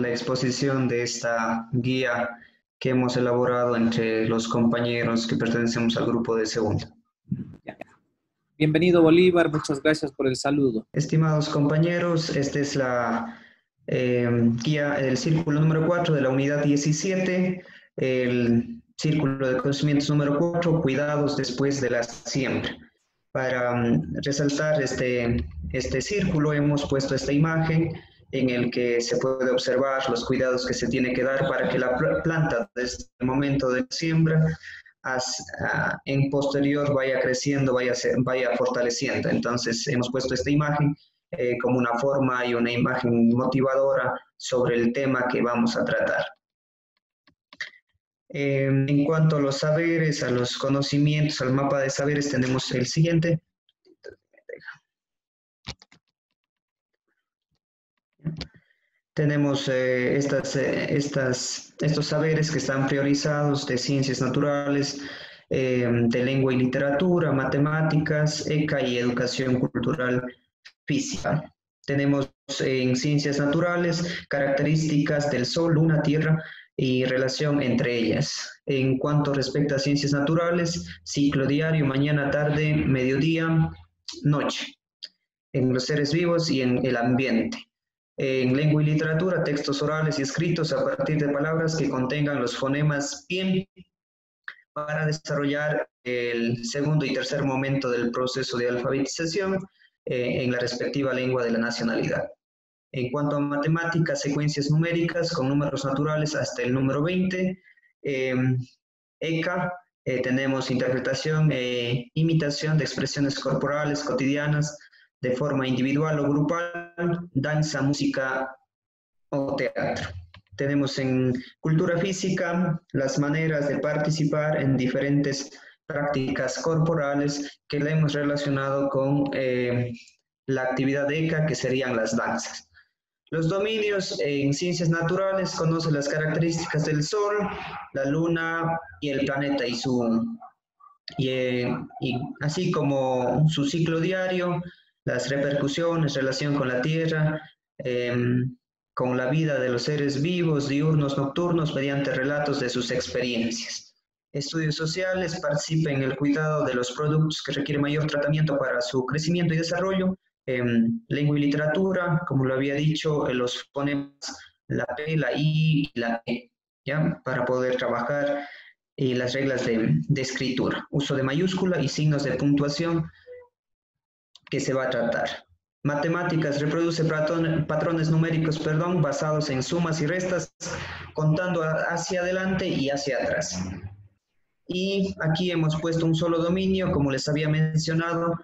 la exposición de esta guía que hemos elaborado entre los compañeros que pertenecemos al grupo de segundo. Bienvenido Bolívar, muchas gracias por el saludo. Estimados compañeros, esta es la eh, guía del círculo número 4 de la unidad 17, el círculo de conocimientos número 4, cuidados después de la siembra. Para um, resaltar este, este círculo hemos puesto esta imagen en el que se puede observar los cuidados que se tiene que dar para que la planta desde el momento de siembra en posterior vaya creciendo, vaya, vaya fortaleciendo. Entonces hemos puesto esta imagen eh, como una forma y una imagen motivadora sobre el tema que vamos a tratar. Em, en cuanto a los saberes, a los conocimientos, al mapa de saberes, tenemos el siguiente. Tenemos eh, eh, estas, estos saberes que están priorizados de ciencias naturales, em, de lengua y literatura, matemáticas, ECA y educación cultural física. Tenemos en ciencias naturales características del Sol, Luna, Tierra, y relación entre ellas. En cuanto respecta a ciencias naturales, ciclo diario, mañana, tarde, mediodía, noche, en los seres vivos y en el ambiente. En lengua y literatura, textos orales y escritos a partir de palabras que contengan los fonemas bien para desarrollar el segundo y tercer momento del proceso de alfabetización eh, en la respectiva lengua de la nacionalidad. En cuanto a matemáticas, secuencias numéricas con números naturales hasta el número 20. ECA, eh, tenemos interpretación e imitación de expresiones corporales cotidianas de forma individual o grupal, danza, música o teatro. Tenemos en cultura física las maneras de participar en diferentes prácticas corporales que le hemos relacionado con eh, la actividad ECA, que serían las danzas. Los dominios en ciencias naturales conocen las características del Sol, la Luna y el planeta y su eh, y, así como su ciclo diario, las repercusiones, relación con la Tierra, em, con la vida de los seres vivos, diurnos, nocturnos, mediante relatos de sus experiencias. Estudios sociales participa en el cuidado de los productos que requieren mayor tratamiento para su crecimiento y desarrollo, lengua y literatura, como lo había dicho, los ponemos la P, la I y la E, ¿ya? Para poder trabajar y las reglas de, de, escritura. Uso de mayúscula y signos de puntuación que se va a tratar. Matemáticas reproduce patrones numéricos perdón, basados en sumas y restas, contando hacia adelante y hacia atrás. Y aquí hemos puesto un solo dominio, como les había mencionado,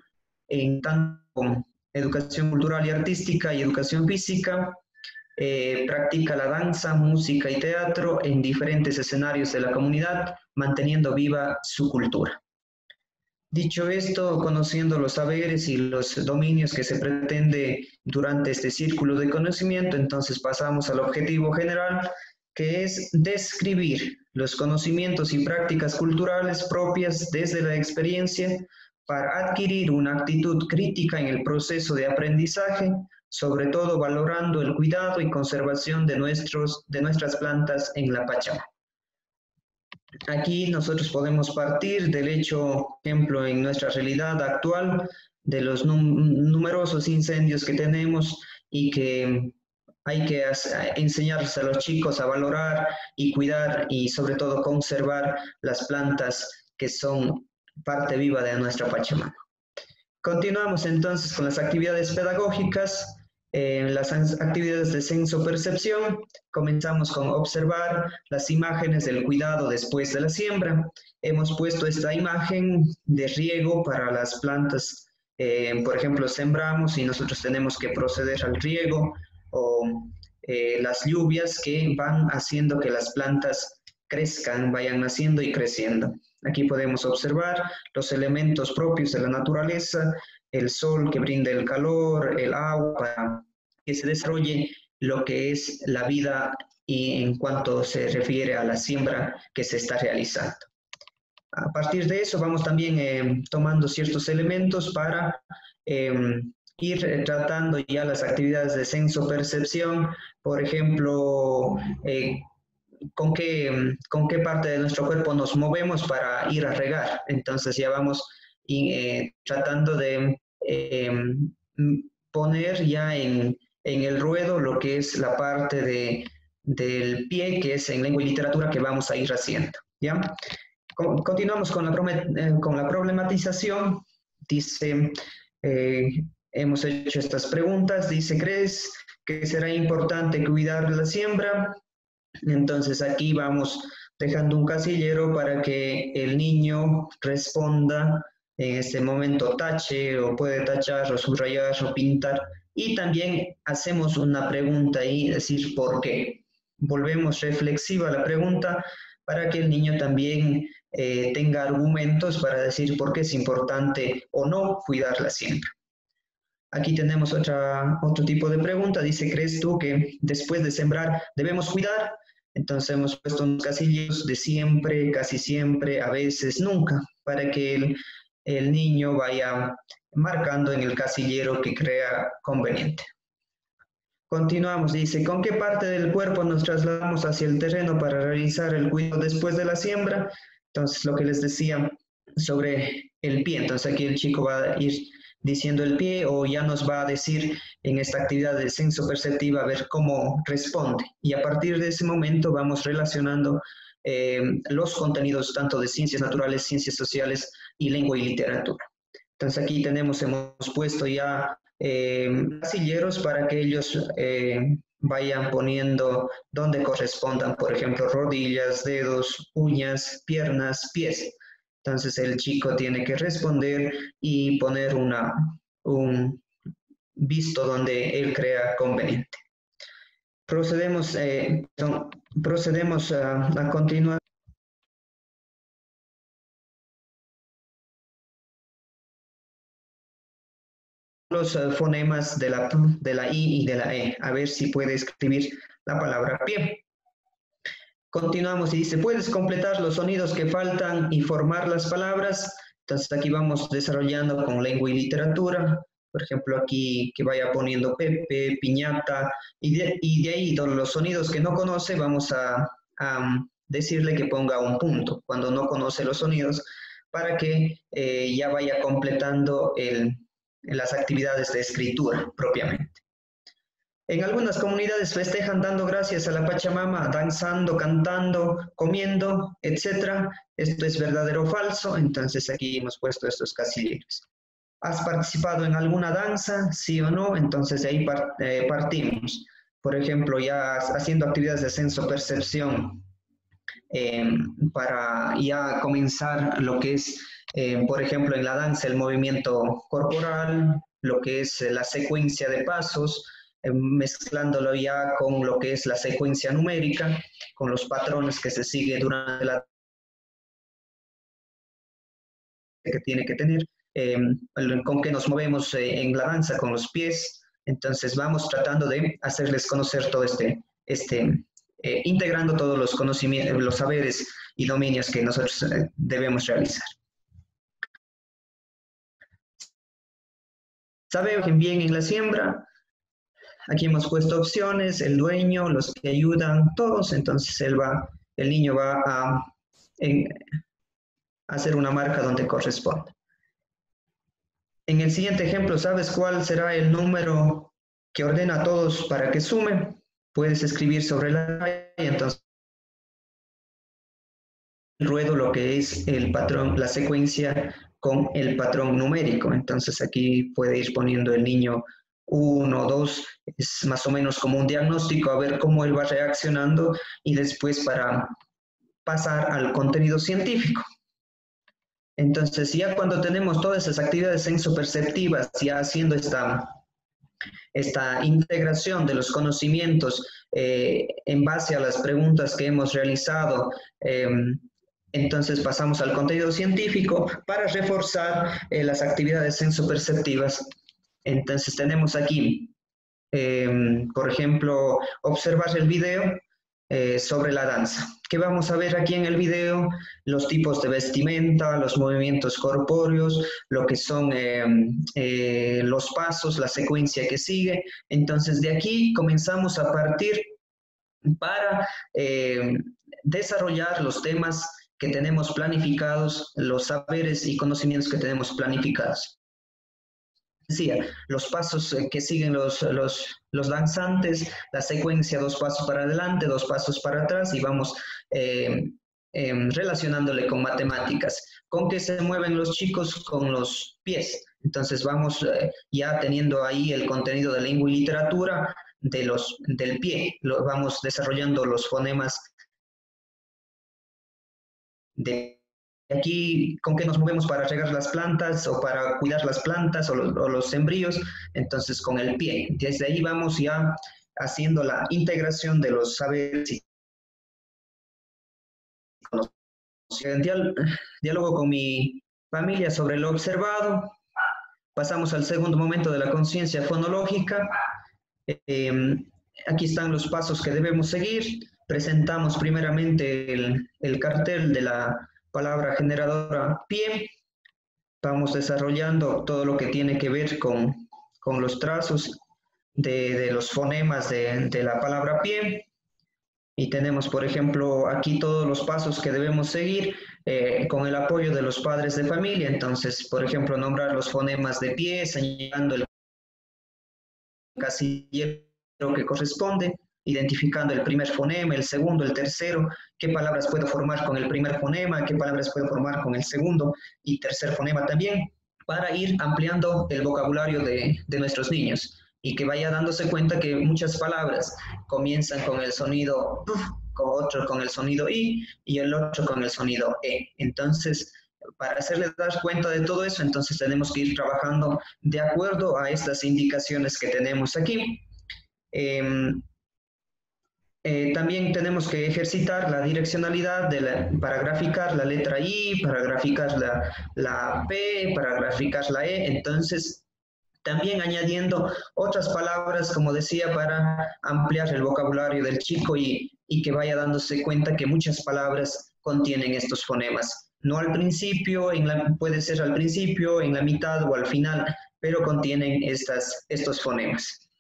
en tanto educación cultural y artística y educación física. Eh, practica la danza, música y teatro en diferentes escenarios de la comunidad, manteniendo viva su cultura. Dicho esto, conociendo los saberes y los dominios que se pretende durante este círculo de conocimiento, entonces pasamos al objetivo general, que es describir los conocimientos y prácticas culturales propias desde la experiencia para adquirir una actitud crítica en el proceso de aprendizaje, sobre todo valorando el cuidado y conservación de, nuestros, de nuestras plantas en la Pachamama. Aquí nosotros podemos partir del hecho, ejemplo, en nuestra realidad actual, de los numerosos incendios que tenemos y que hay que enseñarles a los chicos a valorar y cuidar y sobre todo conservar las plantas que son parte viva de nuestra Pachamama. Continuamos entonces con las actividades pedagógicas. En las actividades de censo-percepción comenzamos con observar las imágenes del cuidado después de la siembra. Hemos puesto esta imagen de riego para las plantas. Eh, por ejemplo, sembramos y nosotros tenemos que proceder al riego o eh, las lluvias que van haciendo que las plantas crezcan, vayan naciendo y creciendo. Aquí podemos observar los elementos propios de la naturaleza, el sol que brinda el calor, el agua, para que se desarrolle lo que es la vida y en cuanto se refiere a la siembra que se está realizando. A partir de eso vamos también eh, tomando ciertos elementos para em, ir tratando ya las actividades de senso-percepción, por ejemplo, eh, con, qué, con qué parte de nuestro cuerpo nos movemos para ir a regar. Entonces ya vamos eh, tratando de em, poner ya en, en, el ruedo lo que es la parte de, del pie, que es en lengua y literatura que vamos a ir haciendo. ¿ya? Continuamos con la, con la problematización. Dice, hemos hecho estas preguntas. Dice, ¿crees que será importante cuidar la siembra? Entonces aquí vamos dejando un casillero para que el niño responda en este momento tache o puede tachar o subrayar o pintar. Y también hacemos una pregunta y decir por qué. Volvemos reflexiva la pregunta para que el niño también eh, tenga argumentos para decir por qué es importante o no cuidar la siembra. Aquí tenemos otra, otro tipo de pregunta. Dice, ¿crees tú que después de sembrar debemos cuidar? Entonces hemos puesto unos casillos de siempre, casi siempre, a veces, nunca, para que el, el niño vaya marcando en el casillero que crea conveniente. Continuamos, dice, ¿con qué parte del cuerpo nos trasladamos hacia el terreno para realizar el cuidado después de la siembra? Entonces, lo que les decía sobre el pie, entonces aquí el chico va a ir diciendo el pie o ya nos va a decir en esta actividad de censo perceptiva a ver cómo responde. Y a partir de ese momento vamos relacionando eh, los contenidos tanto de ciencias naturales, ciencias sociales y lengua y literatura. Entonces aquí tenemos, hemos puesto ya eh, casilleros para que ellos eh, vayan poniendo donde correspondan, por ejemplo, rodillas, dedos, uñas, piernas, pies. Entonces el chico tiene que responder y poner una, un visto donde él crea conveniente. Procedemos, eh, procedemos a, a continuar. los eh, fonemas de la, de la I y de la E, a ver si puede escribir la palabra pie. Continuamos y dice, puedes completar los sonidos que faltan y formar las palabras. Entonces aquí vamos desarrollando con lengua y literatura. Por ejemplo, aquí que vaya poniendo Pepe, Piñata, y de, ahí los sonidos que no conoce vamos a, a, decirle que ponga un punto cuando no conoce los sonidos para que eh, ya vaya completando las actividades de escritura propiamente. En algunas comunidades festejan dando gracias a la Pachamama, danzando, cantando, comiendo, etc. Esto es verdadero o falso, entonces aquí hemos puesto estos casilleros. ¿Has participado en alguna danza? Sí o no, entonces de ahí eh, partimos. Por ejemplo, ya haciendo actividades de senso-percepción em, para ya comenzar lo que es, em, por ejemplo, en la danza, el movimiento corporal, lo que es la secuencia de pasos, eh, mezclándolo ya con lo que es la secuencia numérica, con los patrones que se sigue durante la que tiene que tener, eh, con que nos movemos eh, en la danza con los pies. Entonces vamos tratando de hacerles conocer todo este, este integrando todos los conocimientos, los saberes y dominios que nosotros debemos realizar. Saben bien en la siembra, Aquí hemos puesto opciones, el dueño, los que ayudan, todos, entonces va, el niño va a, hacer una marca donde corresponde. En el siguiente ejemplo, ¿sabes cuál será el número que ordena a todos para que sumen? Puedes escribir sobre la raya, entonces ruedo lo que es el patrón, la secuencia con el patrón numérico. Entonces aquí puede ir poniendo el niño uno, dos, es más o menos como un diagnóstico, a ver cómo él va reaccionando y después para pasar al contenido científico. Entonces, ya cuando tenemos todas esas actividades sensoperceptivas, ya haciendo esta, esta integración de los conocimientos eh, en base a las preguntas que hemos realizado, eh, entonces pasamos al contenido científico para reforzar eh, las actividades sensoperceptivas entonces tenemos aquí, em, por ejemplo, observar el video eh, sobre la danza. ¿Qué vamos a ver aquí en el video? Los tipos de vestimenta, los movimientos corpóreos, lo que son em, eh, los pasos, la secuencia que sigue. Entonces de aquí comenzamos a partir para em, desarrollar los temas que tenemos planificados, los saberes y conocimientos que tenemos planificados decía, los pasos eh, que siguen los, los, los, danzantes, la secuencia, dos pasos para adelante, dos pasos para atrás y vamos eh, em, relacionándole con matemáticas. ¿Con qué se mueven los chicos? Con los pies. Entonces vamos eh, ya teniendo ahí el contenido de lengua y literatura de los, del pie. Lo, vamos desarrollando los fonemas de aquí con qué nos movemos para regar las plantas o para cuidar las plantas o los, sembríos, entonces con el pie. Desde ahí vamos ya haciendo la integración de los saberes diálogo con mi familia sobre lo observado. Pasamos al segundo momento de la conciencia fonológica. Em, aquí están los pasos que debemos seguir. Presentamos primeramente el, el cartel de la palabra generadora pie. Vamos desarrollando todo lo que tiene que ver con, con los trazos de, los fonemas de, de, la palabra pie. Y tenemos, por ejemplo, aquí todos los pasos que debemos seguir eh, con el apoyo de los padres de familia. Entonces, por ejemplo, nombrar los fonemas de pie, señalando el casillero que corresponde identificando el primer fonema, el segundo, el tercero, qué palabras puedo formar con el primer fonema, qué palabras puedo formar con el segundo y tercer fonema también, para ir ampliando el vocabulario de, de nuestros niños y que vaya dándose cuenta que muchas palabras comienzan con el sonido con otro con el sonido i y el otro con el sonido e. Entonces, para hacerles dar cuenta de todo eso, entonces tenemos que ir trabajando de acuerdo a estas indicaciones que tenemos aquí. Eh, eh, también tenemos que ejercitar la direccionalidad para graficar la letra I, para graficar la, la, P, para graficar la E. Entonces, también añadiendo otras palabras, como decía, para ampliar el vocabulario del chico y, y que vaya dándose cuenta que muchas palabras contienen estos fonemas. No al principio, en la, puede ser al principio, en la mitad o al final, pero contienen estas, estos fonemas.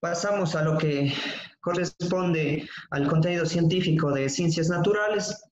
Pasamos a lo que corresponde al contenido científico de ciencias naturales,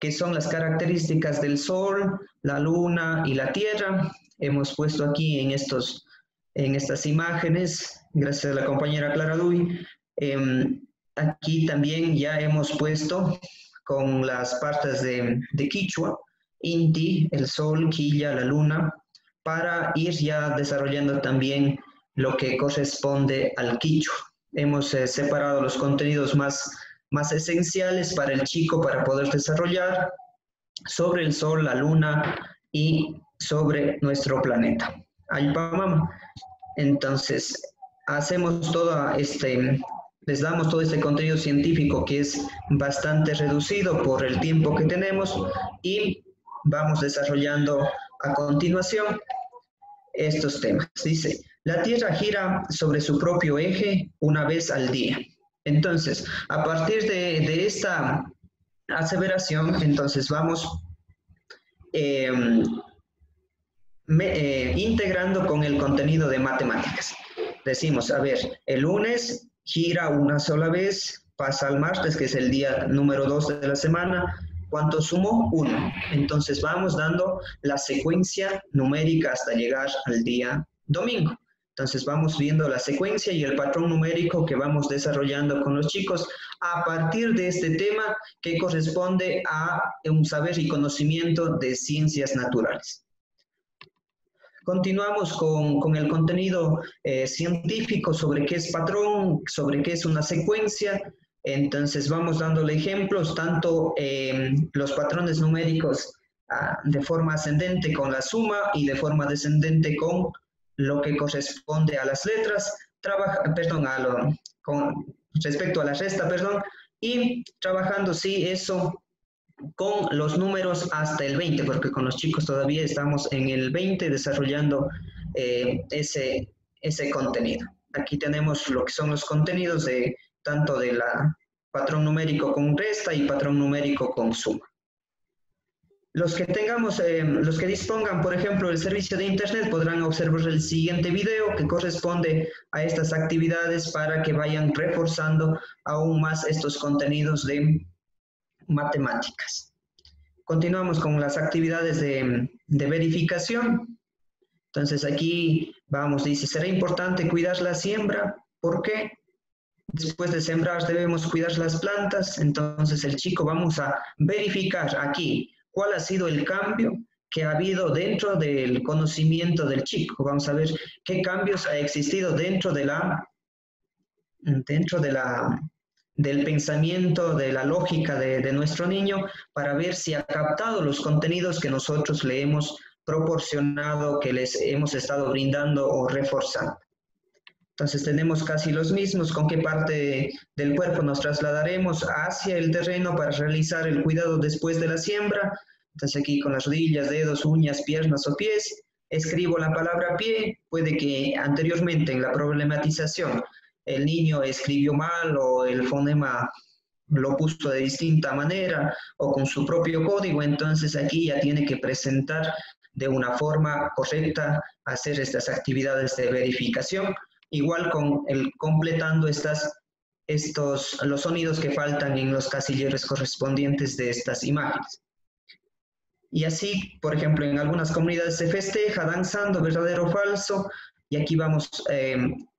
que son las características del Sol, la Luna y la Tierra. Hemos puesto aquí en, estos, en estas imágenes, gracias a la compañera Clara Duy, em, aquí también ya hemos puesto con las partes de, de Quichua, Inti, el Sol, Quilla, la Luna, para ir ya desarrollando también lo que corresponde al Quichua hemos eh, separado los contenidos más, más esenciales para el chico para poder desarrollar sobre el Sol, la Luna y sobre nuestro planeta. Entonces, hacemos todo este, les damos todo este contenido científico que es bastante reducido por el tiempo que tenemos y vamos desarrollando a continuación estos temas. Dice, la Tierra gira sobre su propio eje una vez al día. Entonces, a partir de, esta aseveración, entonces vamos em, eh, integrando con el contenido de matemáticas. Decimos, a ver, el lunes gira una sola vez, pasa al martes, que es el día número 2 de la semana, ¿Cuánto sumo? Uno. Entonces vamos dando la secuencia numérica hasta llegar al día domingo. Entonces vamos viendo la secuencia y el patrón numérico que vamos desarrollando con los chicos a partir de este tema que corresponde a un saber y conocimiento de ciencias naturales. Continuamos con, el contenido eh, científico sobre qué es patrón, sobre qué es una secuencia. Entonces vamos dándole ejemplos, tanto eh, los patrones numéricos ah, de forma ascendente con la suma y de forma descendente con lo que corresponde a las letras, trabaja, perdón, a lo, con respecto a la resta, perdón, y trabajando, sí, eso con los números hasta el 20, porque con los chicos todavía estamos en el 20 desarrollando eh, ese, ese contenido. Aquí tenemos lo que son los contenidos de tanto de la patrón numérico con resta y patrón numérico con suma. Los que tengamos, eh, los que dispongan, por ejemplo, del servicio de Internet podrán observar el siguiente video que corresponde a estas actividades para que vayan reforzando aún más estos contenidos de matemáticas. Continuamos con las actividades de, de verificación. Entonces aquí vamos, dice, será importante cuidar la siembra. ¿Por qué? Después de sembrar debemos cuidar las plantas. Entonces el chico vamos a verificar aquí cuál ha sido el cambio que ha habido dentro del conocimiento del chico. Vamos a ver qué cambios ha existido dentro de la, dentro de la, del pensamiento, de la lógica de, de nuestro niño, para ver si ha captado los contenidos que nosotros le hemos proporcionado, que les hemos estado brindando o reforzando. Entonces tenemos casi los mismos, con qué parte del cuerpo nos trasladaremos hacia el terreno para realizar el cuidado después de la siembra. Entonces aquí con las rodillas, dedos, uñas, piernas o pies, escribo la palabra pie, puede que anteriormente en la problematización el niño escribió mal o el fonema lo puso de distinta manera o con su propio código, entonces aquí ya tiene que presentar de una forma correcta hacer estas actividades de verificación igual con el completando estas, estos, los sonidos que faltan en los casilleros correspondientes de estas imágenes. Y así, por ejemplo, en algunas comunidades se festeja danzando verdadero o falso, y aquí vamos eh,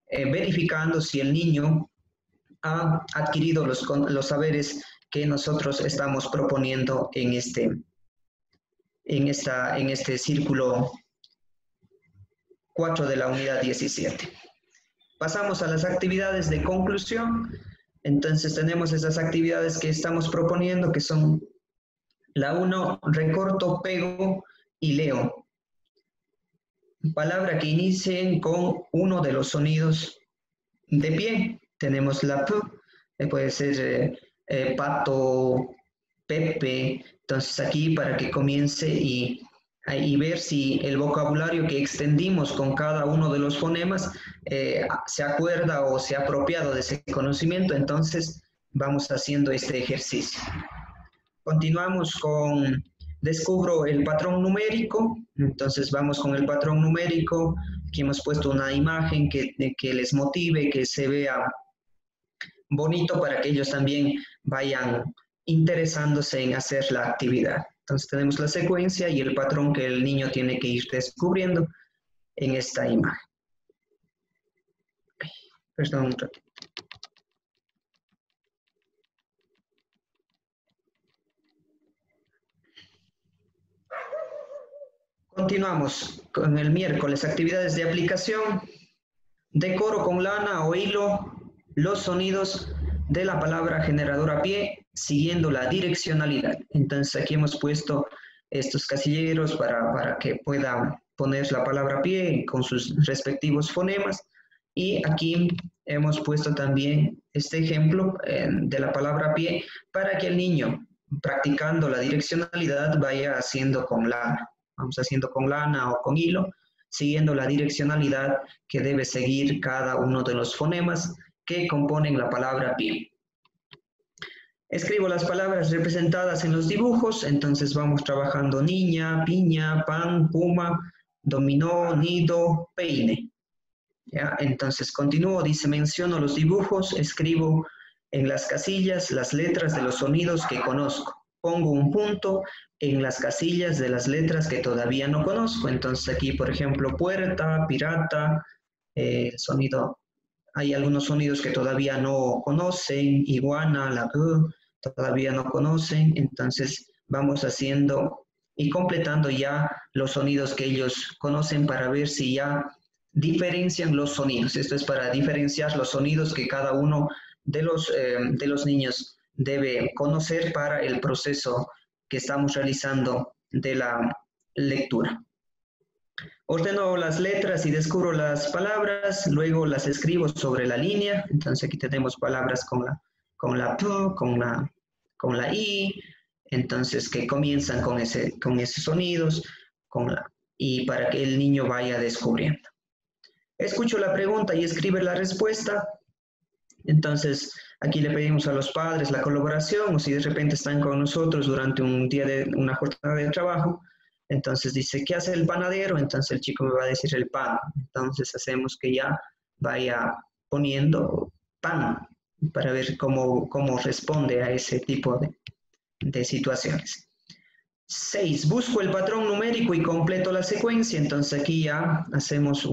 eh, verificando si el niño ha adquirido los, los saberes que nosotros estamos proponiendo en este, en esta, en este círculo 4 de la unidad 17. Pasamos a las actividades de conclusión. Entonces tenemos esas actividades que estamos proponiendo que son la 1, recorto, pego y leo. Palabra que inicien con uno de los sonidos de pie. Tenemos la P, puede ser eh, eh, pato, pepe. Entonces aquí para que comience y y ver si el vocabulario que extendimos con cada uno de los fonemas eh, se acuerda o se ha apropiado de ese conocimiento, entonces vamos haciendo este ejercicio. Continuamos con, descubro el patrón numérico, entonces vamos con el patrón numérico, aquí hemos puesto una imagen que, que les motive, que se vea bonito para que ellos también vayan interesándose en hacer la actividad. Entonces tenemos la secuencia y el patrón que el niño tiene que ir descubriendo en esta imagen. Perdón un ratito. Continuamos con el miércoles, actividades de aplicación. Decoro con lana o hilo los sonidos de la palabra generador a pie siguiendo la direccionalidad. Entonces aquí hemos puesto estos casilleros para, para que pueda poner la palabra pie con sus respectivos fonemas. Y aquí hemos puesto también este ejemplo de la palabra pie para que el niño, practicando la direccionalidad, vaya haciendo con lana. Vamos haciendo con lana o con hilo, siguiendo la direccionalidad que debe seguir cada uno de los fonemas componen la palabra pie. Escribo las palabras representadas en los dibujos, entonces vamos trabajando niña, piña, pan, puma, dominó, nido, peine. ¿Ya? Entonces continúo, dice, menciono los dibujos, escribo en las casillas las letras de los sonidos que conozco. Pongo un punto en las casillas de las letras que todavía no conozco. Entonces aquí, por ejemplo, puerta, pirata, eh, sonido hay algunos sonidos que todavía no conocen, iguana, la todavía no conocen, entonces vamos haciendo y completando ya los sonidos que ellos conocen para ver si ya diferencian los sonidos. Esto es para diferenciar los sonidos que cada uno de los, eh, de los niños debe conocer para el proceso que estamos realizando de la lectura. Ordeno las letras y descubro las palabras, luego las escribo sobre la línea. Entonces aquí tenemos palabras con la, con la P, con la, con la I, entonces que comienzan con, ese, con esos sonidos con la, y para que el niño vaya descubriendo. Escucho la pregunta y escribe la respuesta. Entonces, aquí le pedimos a los padres la colaboración o si de repente están con nosotros durante un día de una jornada de trabajo, entonces dice, ¿qué hace el panadero? Entonces el chico me va a decir el pan. Entonces hacemos que ya vaya poniendo pan para ver cómo, cómo responde a ese tipo de, de situaciones. 6. Busco el patrón numérico y completo la secuencia. Entonces aquí ya hacemos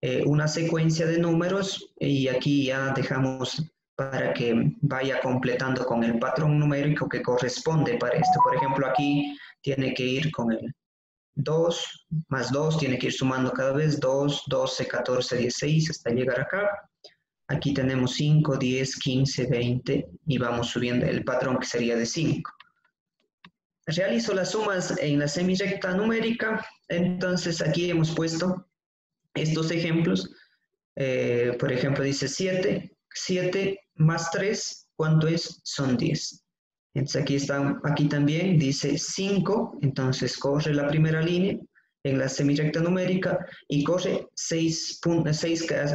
eh, una secuencia de números y aquí ya dejamos para que vaya completando con el patrón numérico que corresponde para esto. Por ejemplo, aquí tiene que ir con el 2 más 2, tiene que ir sumando cada vez 2, 12, 14, 16 hasta llegar acá. Aquí tenemos 5, 10, 15, 20 y vamos subiendo el patrón que sería de 5. Realizo las sumas en la semirecta numérica, entonces aquí hemos puesto estos ejemplos. Eh, por ejemplo, dice 7, 7 más 3, ¿cuánto es? Son 10. Entonces aquí, está, aquí también dice 5, entonces corre la primera línea en la semirecta numérica y corre 6,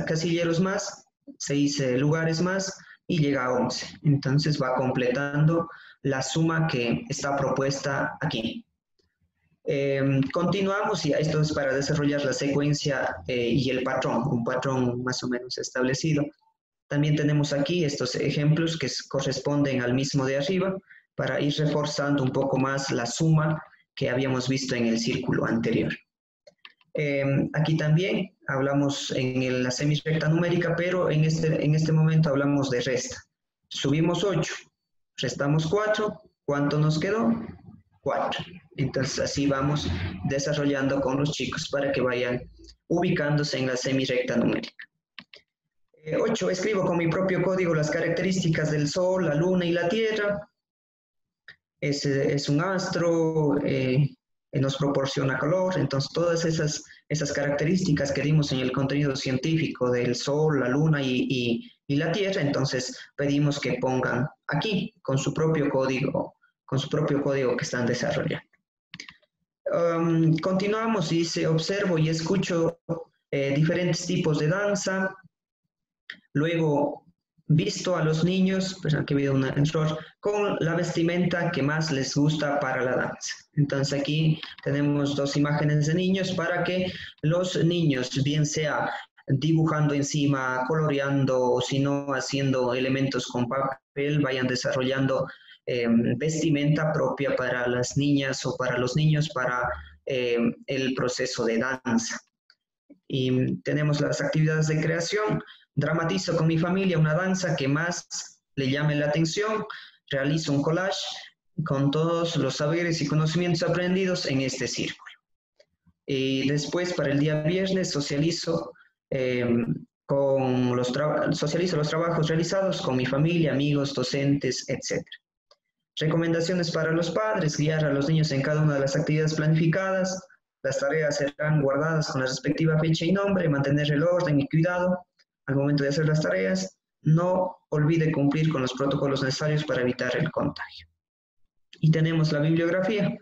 casilleros más, 6 eh, lugares más y llega a 11. Entonces va completando la suma que está propuesta aquí. Em, continuamos y esto es para desarrollar la secuencia eh, y el patrón, un patrón más o menos establecido. También tenemos aquí estos ejemplos que corresponden al mismo de arriba para ir reforzando un poco más la suma que habíamos visto en el círculo anterior. Em, aquí también hablamos en la semirrecta numérica, pero en este, en este momento hablamos de resta. Subimos 8, Restamos 4. ¿Cuánto nos quedó? 4. Entonces así vamos desarrollando con los chicos para que vayan ubicándose en la semirecta numérica. 8. Eh, escribo con mi propio código las características del Sol, la Luna y la Tierra. Es, es un astro, eh, nos proporciona color, entonces todas esas, esas características que dimos en el contenido científico del Sol, la Luna y, y la Tierra, entonces pedimos que pongan aquí con su propio código, con su propio código que están desarrollando. Um, continuamos, dice, observo y escucho eh, diferentes tipos de danza. Luego, visto a los niños, pues aquí veo un error, con la vestimenta que más les gusta para la danza. Entonces aquí tenemos dos imágenes de niños para que los niños, bien sea dibujando encima, coloreando, sino haciendo elementos con papel, vayan desarrollando em, vestimenta propia para las niñas o para los niños para em, el proceso de danza. Y tenemos las actividades de creación. Dramatizo con mi familia una danza que más le llame la atención. Realizo un collage con todos los saberes y conocimientos aprendidos en este círculo. Y después, para el día viernes, socializo Em, con los socializo los trabajos realizados con mi familia, amigos, docentes, etc. Recomendaciones para los padres, guiar a los niños en cada una de las actividades planificadas. Las tareas serán guardadas con la respectiva fecha y nombre, mantener el orden y cuidado al momento de hacer las tareas. No olvide cumplir con los protocolos necesarios para evitar el contagio. Y tenemos la bibliografía.